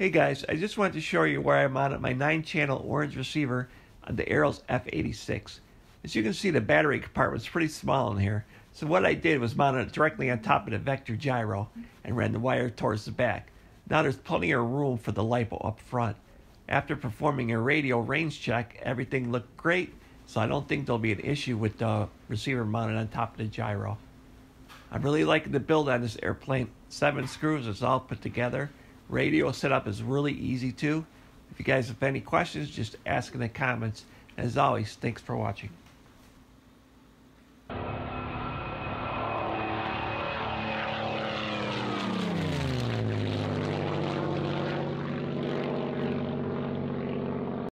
Hey guys, I just wanted to show you where I mounted my 9-channel orange receiver on the Arrows F86. As you can see, the battery compartment is pretty small in here, so what I did was mount it directly on top of the vector gyro and ran the wire towards the back. Now there's plenty of room for the LiPo up front. After performing a radio range check, everything looked great, so I don't think there'll be an issue with the receiver mounted on top of the gyro. I'm really liking the build on this airplane. Seven screws, it's all put together. Radio setup is really easy too. If you guys have any questions, just ask in the comments. As always, thanks for watching.